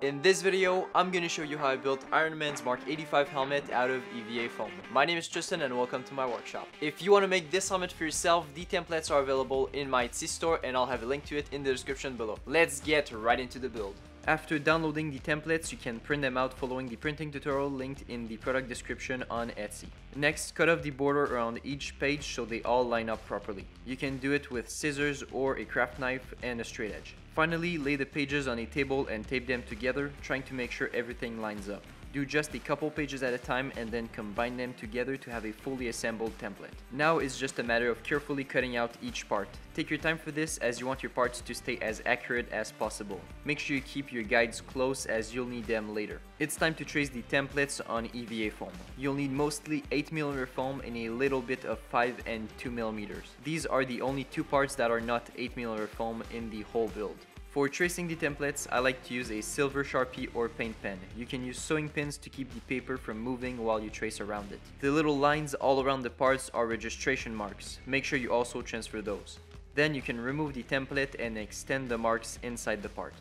In this video, I'm gonna show you how I built Iron Man's Mark 85 helmet out of EVA foam. My name is Tristan and welcome to my workshop. If you want to make this helmet for yourself, the templates are available in my Etsy store and I'll have a link to it in the description below. Let's get right into the build. After downloading the templates, you can print them out following the printing tutorial linked in the product description on Etsy. Next, cut off the border around each page so they all line up properly. You can do it with scissors or a craft knife and a straight edge. Finally, lay the pages on a table and tape them together, trying to make sure everything lines up. Do just a couple pages at a time and then combine them together to have a fully assembled template. Now it's just a matter of carefully cutting out each part. Take your time for this as you want your parts to stay as accurate as possible. Make sure you keep your guides close as you'll need them later. It's time to trace the templates on EVA foam. You'll need mostly 8mm foam and a little bit of 5 and 2mm. These are the only two parts that are not 8mm foam in the whole build. For tracing the templates, I like to use a silver sharpie or paint pen. You can use sewing pins to keep the paper from moving while you trace around it. The little lines all around the parts are registration marks. Make sure you also transfer those. Then you can remove the template and extend the marks inside the part.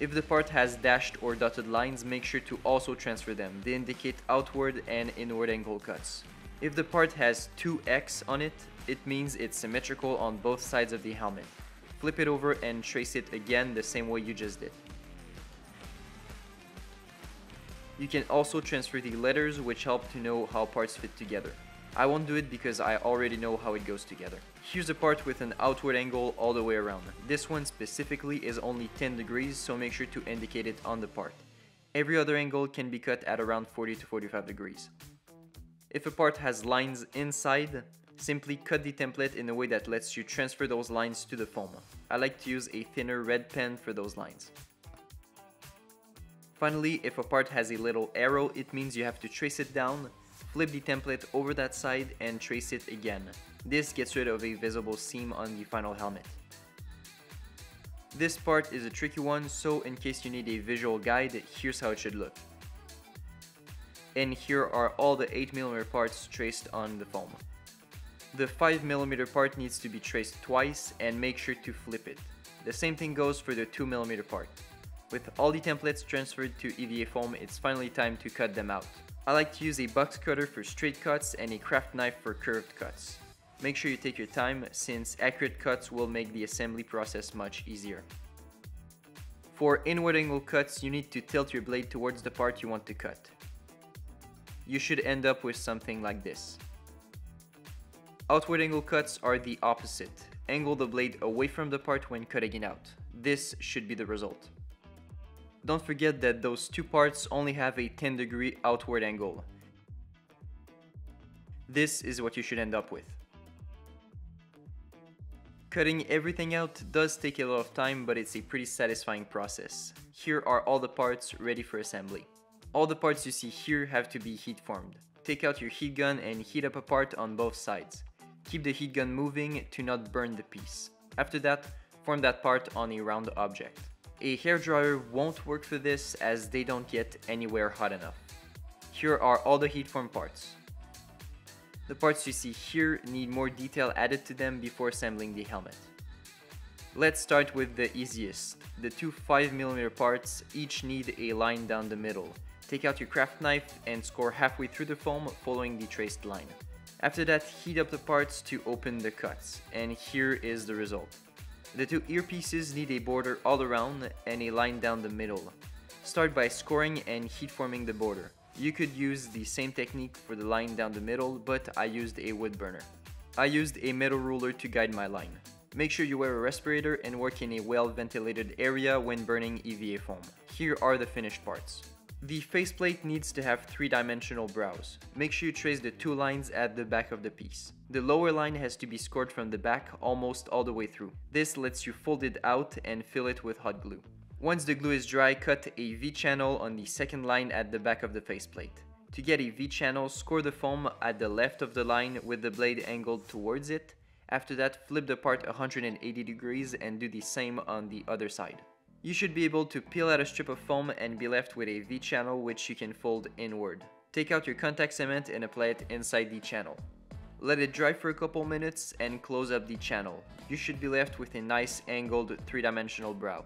If the part has dashed or dotted lines, make sure to also transfer them. They indicate outward and inward angle cuts. If the part has 2x on it, it means it's symmetrical on both sides of the helmet flip it over and trace it again the same way you just did. You can also transfer the letters which help to know how parts fit together. I won't do it because I already know how it goes together. Here's a part with an outward angle all the way around. This one specifically is only 10 degrees so make sure to indicate it on the part. Every other angle can be cut at around 40 to 45 degrees. If a part has lines inside, Simply cut the template in a way that lets you transfer those lines to the foam. I like to use a thinner red pen for those lines. Finally, if a part has a little arrow, it means you have to trace it down, flip the template over that side and trace it again. This gets rid of a visible seam on the final helmet. This part is a tricky one, so in case you need a visual guide, here's how it should look. And here are all the 8mm parts traced on the foam. The 5mm part needs to be traced twice and make sure to flip it. The same thing goes for the 2mm part. With all the templates transferred to EVA foam, it's finally time to cut them out. I like to use a box cutter for straight cuts and a craft knife for curved cuts. Make sure you take your time since accurate cuts will make the assembly process much easier. For inward angle cuts, you need to tilt your blade towards the part you want to cut. You should end up with something like this. Outward angle cuts are the opposite. Angle the blade away from the part when cutting it out. This should be the result. Don't forget that those two parts only have a 10 degree outward angle. This is what you should end up with. Cutting everything out does take a lot of time, but it's a pretty satisfying process. Here are all the parts ready for assembly. All the parts you see here have to be heat formed. Take out your heat gun and heat up a part on both sides. Keep the heat gun moving to not burn the piece. After that, form that part on a round object. A hairdryer won't work for this as they don't get anywhere hot enough. Here are all the heat form parts. The parts you see here need more detail added to them before assembling the helmet. Let's start with the easiest. The two 5mm parts each need a line down the middle. Take out your craft knife and score halfway through the foam following the traced line. After that, heat up the parts to open the cuts, and here is the result. The two earpieces need a border all around and a line down the middle. Start by scoring and heat forming the border. You could use the same technique for the line down the middle, but I used a wood burner. I used a metal ruler to guide my line. Make sure you wear a respirator and work in a well ventilated area when burning EVA foam. Here are the finished parts. The faceplate needs to have three-dimensional brows. Make sure you trace the two lines at the back of the piece. The lower line has to be scored from the back almost all the way through. This lets you fold it out and fill it with hot glue. Once the glue is dry, cut a V-channel on the second line at the back of the faceplate. To get a V-channel, score the foam at the left of the line with the blade angled towards it. After that, flip the part 180 degrees and do the same on the other side. You should be able to peel out a strip of foam and be left with a V-channel which you can fold inward. Take out your contact cement and apply it inside the channel. Let it dry for a couple minutes and close up the channel. You should be left with a nice angled three-dimensional brow.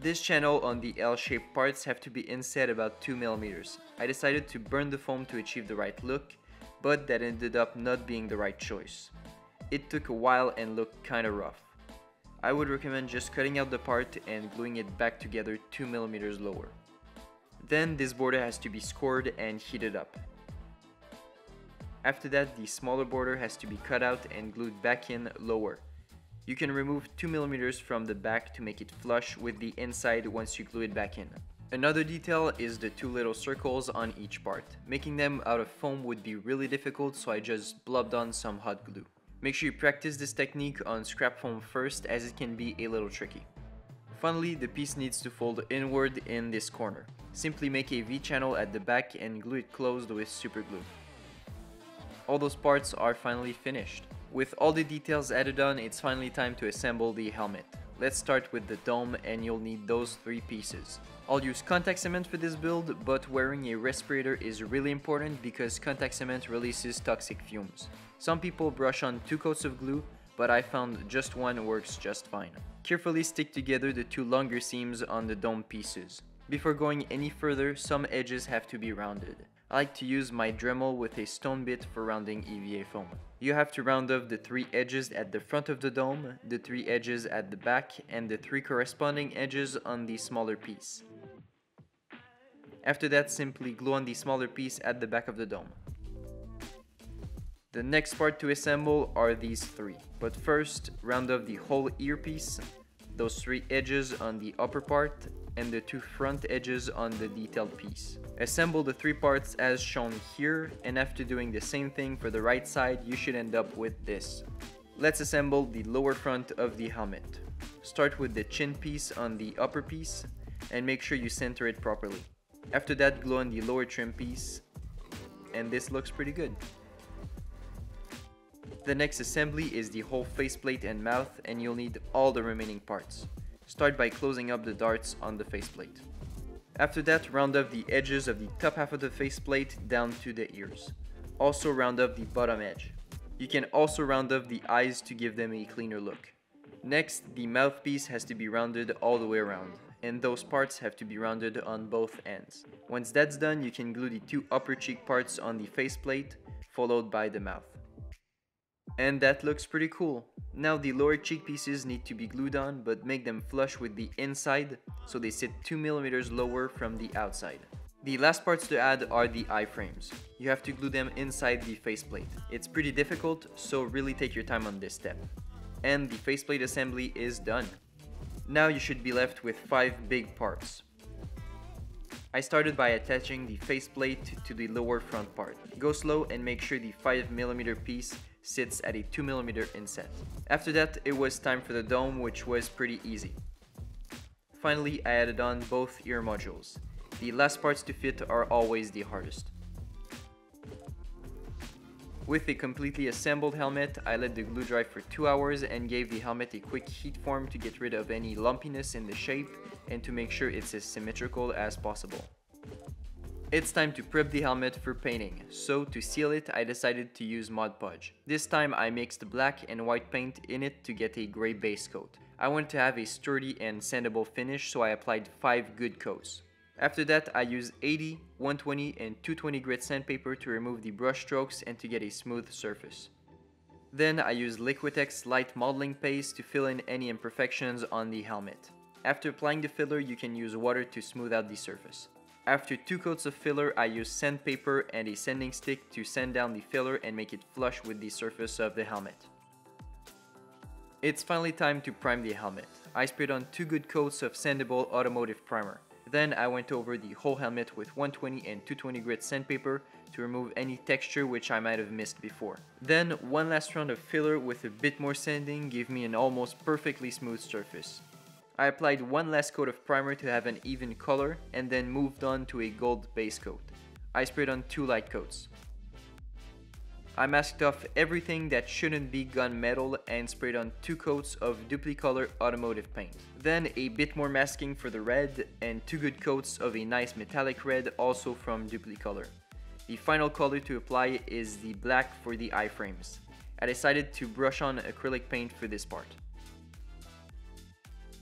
This channel on the L-shaped parts have to be inset about 2mm. I decided to burn the foam to achieve the right look, but that ended up not being the right choice. It took a while and looked kinda rough. I would recommend just cutting out the part and gluing it back together 2mm lower. Then this border has to be scored and heated up. After that, the smaller border has to be cut out and glued back in lower. You can remove 2mm from the back to make it flush with the inside once you glue it back in. Another detail is the two little circles on each part. Making them out of foam would be really difficult so I just blubbed on some hot glue. Make sure you practice this technique on scrap foam first as it can be a little tricky. Finally, the piece needs to fold inward in this corner. Simply make a V-channel at the back and glue it closed with super glue. All those parts are finally finished. With all the details added on, it's finally time to assemble the helmet. Let's start with the dome and you'll need those three pieces. I'll use contact cement for this build, but wearing a respirator is really important because contact cement releases toxic fumes. Some people brush on two coats of glue, but I found just one works just fine. Carefully stick together the two longer seams on the dome pieces. Before going any further, some edges have to be rounded. I like to use my Dremel with a stone bit for rounding EVA foam. You have to round off the three edges at the front of the dome, the three edges at the back, and the three corresponding edges on the smaller piece. After that, simply glue on the smaller piece at the back of the dome. The next part to assemble are these three, but first round off the whole earpiece, those three edges on the upper part, and the two front edges on the detailed piece. Assemble the three parts as shown here and after doing the same thing for the right side you should end up with this. Let's assemble the lower front of the helmet. Start with the chin piece on the upper piece and make sure you center it properly. After that glue on the lower trim piece and this looks pretty good. The next assembly is the whole faceplate and mouth and you'll need all the remaining parts. Start by closing up the darts on the faceplate. After that, round off the edges of the top half of the faceplate down to the ears. Also round off the bottom edge. You can also round off the eyes to give them a cleaner look. Next, the mouthpiece has to be rounded all the way around, and those parts have to be rounded on both ends. Once that's done, you can glue the two upper cheek parts on the faceplate, followed by the mouth. And that looks pretty cool. Now the lower cheek pieces need to be glued on, but make them flush with the inside, so they sit 2mm lower from the outside. The last parts to add are the eye frames. You have to glue them inside the faceplate. It's pretty difficult, so really take your time on this step. And the faceplate assembly is done. Now you should be left with 5 big parts. I started by attaching the faceplate to the lower front part. Go slow and make sure the 5mm piece sits at a 2mm inset. After that, it was time for the dome, which was pretty easy. Finally, I added on both ear modules. The last parts to fit are always the hardest. With a completely assembled helmet, I let the glue dry for 2 hours and gave the helmet a quick heat form to get rid of any lumpiness in the shape and to make sure it's as symmetrical as possible. It's time to prep the helmet for painting, so to seal it I decided to use Mod Podge. This time I mixed black and white paint in it to get a grey base coat. I wanted to have a sturdy and sandable finish so I applied 5 good coats. After that I used 80, 120 and 220 grit sandpaper to remove the brush strokes and to get a smooth surface. Then I used Liquitex light modeling paste to fill in any imperfections on the helmet. After applying the filler you can use water to smooth out the surface. After two coats of filler, I use sandpaper and a sanding stick to sand down the filler and make it flush with the surface of the helmet. It's finally time to prime the helmet. I sprayed on two good coats of sandable automotive primer. Then I went over the whole helmet with 120 and 220 grit sandpaper to remove any texture which I might have missed before. Then one last round of filler with a bit more sanding gave me an almost perfectly smooth surface. I applied one last coat of primer to have an even color and then moved on to a gold base coat. I sprayed on two light coats. I masked off everything that shouldn't be gunmetal and sprayed on two coats of Duplicolor automotive paint. Then a bit more masking for the red and two good coats of a nice metallic red also from Duplicolor. The final color to apply is the black for the eye frames. I decided to brush on acrylic paint for this part.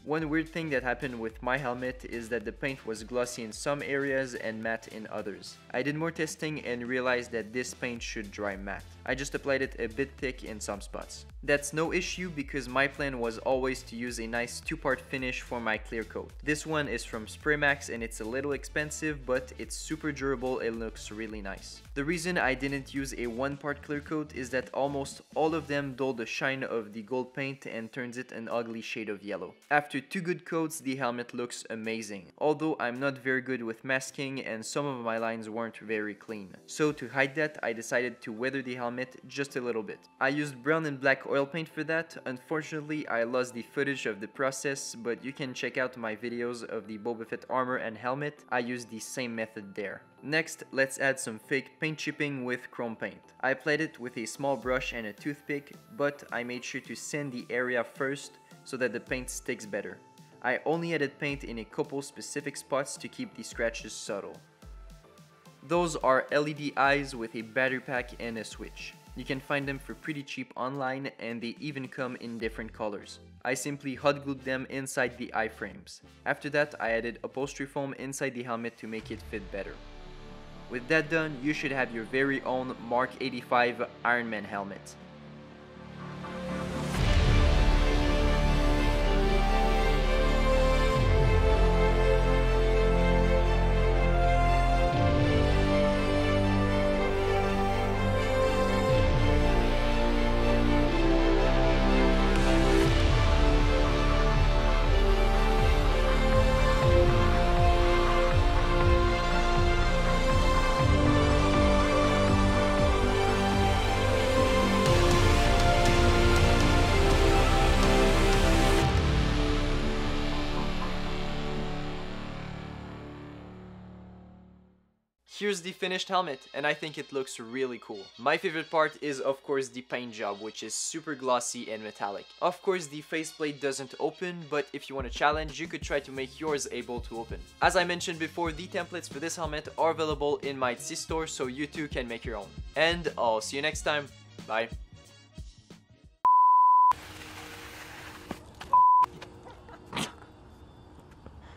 One weird thing that happened with my helmet is that the paint was glossy in some areas and matte in others. I did more testing and realized that this paint should dry matte. I just applied it a bit thick in some spots. That's no issue because my plan was always to use a nice two-part finish for my clear coat. This one is from Spraymax and it's a little expensive but it's super durable and looks really nice. The reason I didn't use a one-part clear coat is that almost all of them dull the shine of the gold paint and turns it an ugly shade of yellow. After two good coats the helmet looks amazing, although I'm not very good with masking and some of my lines weren't very clean. So to hide that I decided to weather the helmet just a little bit. I used brown and black oil paint for that. Unfortunately, I lost the footage of the process, but you can check out my videos of the Boba Fett armor and helmet. I used the same method there. Next, let's add some fake paint chipping with chrome paint. I applied it with a small brush and a toothpick, but I made sure to sand the area first so that the paint sticks better. I only added paint in a couple specific spots to keep the scratches subtle. Those are LED eyes with a battery pack and a switch. You can find them for pretty cheap online and they even come in different colors. I simply hot glued them inside the eye frames. After that I added upholstery foam inside the helmet to make it fit better. With that done, you should have your very own Mark 85 Iron Man helmet. Here's the finished helmet, and I think it looks really cool. My favorite part is of course the paint job, which is super glossy and metallic. Of course the faceplate doesn't open, but if you want a challenge, you could try to make yours able to open. As I mentioned before, the templates for this helmet are available in my Etsy store, so you too can make your own. And I'll see you next time. Bye.